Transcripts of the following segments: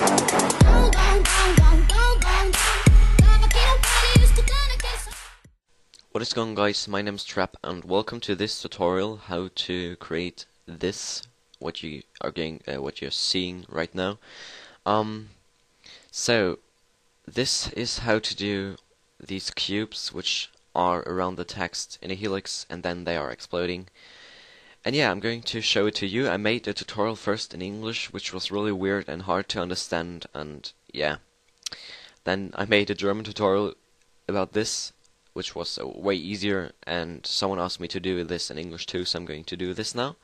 What is going on guys, my name is Trap and welcome to this tutorial how to create this, what you are getting, uh, what you're seeing right now. Um, so, this is how to do these cubes which are around the text in a helix and then they are exploding. And yeah, I'm going to show it to you. I made a tutorial first in English which was really weird and hard to understand and yeah. Then I made a German tutorial about this which was uh, way easier and someone asked me to do this in English too so I'm going to do this now.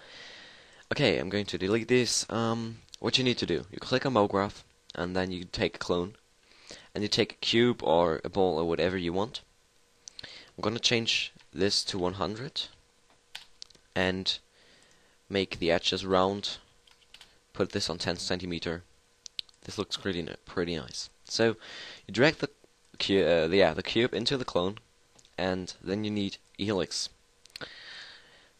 Okay, I'm going to delete this. Um, what you need to do, you click on MoGraph and then you take a clone and you take a cube or a ball or whatever you want. I'm gonna change this to 100 and make the edges round. Put this on 10 centimeter. This looks pretty pretty nice. So you drag the uh, yeah the cube into the clone and then you need helix.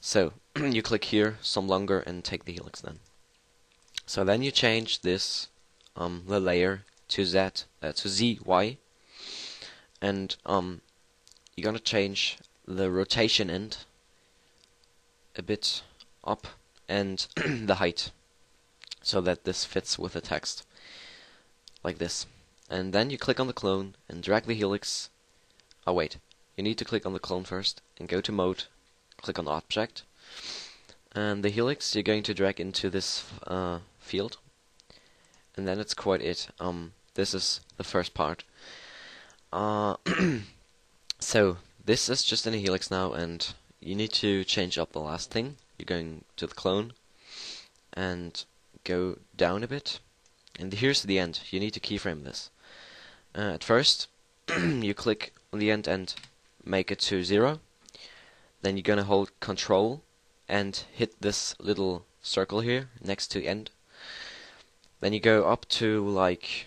So you click here, some longer, and take the helix then. So then you change this um, the layer to Z uh, to Z Y, and um, you're gonna change the rotation end a bit up and the height so that this fits with the text like this and then you click on the clone and drag the helix oh wait you need to click on the clone first and go to mode, click on object, and the helix you're going to drag into this uh, field, and then it's quite it. Um, this is the first part. Uh, so this is just in a helix now, and you need to change up the last thing. You're going to the clone and go down a bit, and here's the end. You need to keyframe this. Uh, at first, you click on the end and make it to zero. Then you're gonna hold control and hit this little circle here next to end. Then you go up to like,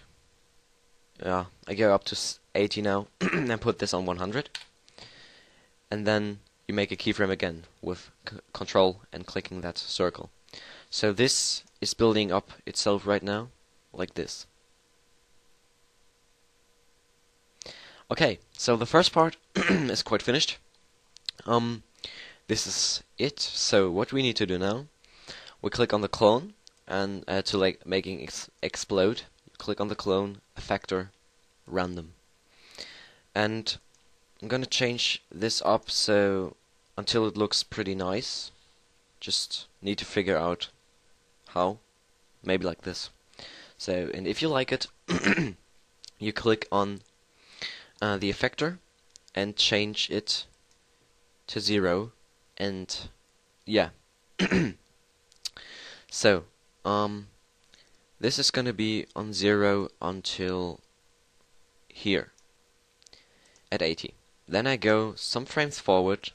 yeah, I go up to 80 now and put this on 100. And then you make a keyframe again with control and clicking that circle. So this is building up itself right now, like this. Okay, so the first part is quite finished. Um, this is it. So what we need to do now, we click on the clone, and uh, to like making ex explode, click on the clone, effector, random, and I'm gonna change this up so until it looks pretty nice. Just need to figure out how. Maybe like this. So, and if you like it, you click on uh, the effector and change it to zero and yeah so um this is gonna be on zero until here at 80 then I go some frames forward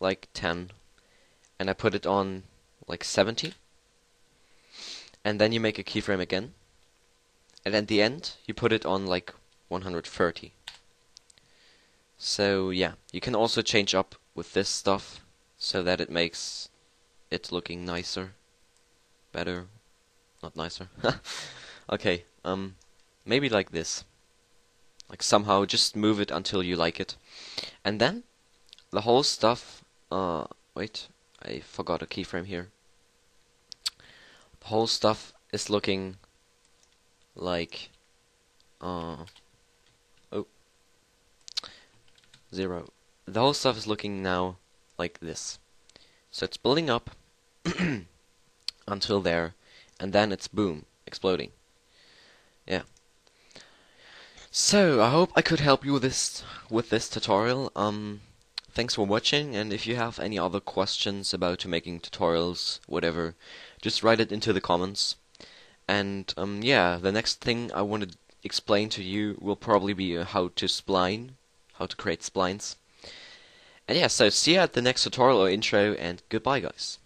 like 10 and I put it on like 70 and then you make a keyframe again and at the end you put it on like 130 so yeah, you can also change up with this stuff so that it makes it looking nicer, better, not nicer. okay, um, maybe like this. Like somehow just move it until you like it. And then the whole stuff, uh, wait, I forgot a keyframe here. The whole stuff is looking like, uh, oh zero. The whole stuff is looking now like this. So it's building up until there, and then it's boom, exploding. Yeah. So I hope I could help you with this with this tutorial. Um, thanks for watching, and if you have any other questions about making tutorials, whatever, just write it into the comments. And um, yeah, the next thing I want to explain to you will probably be uh, how to spline how to create splines. And yeah, so see you at the next tutorial or intro, and goodbye guys.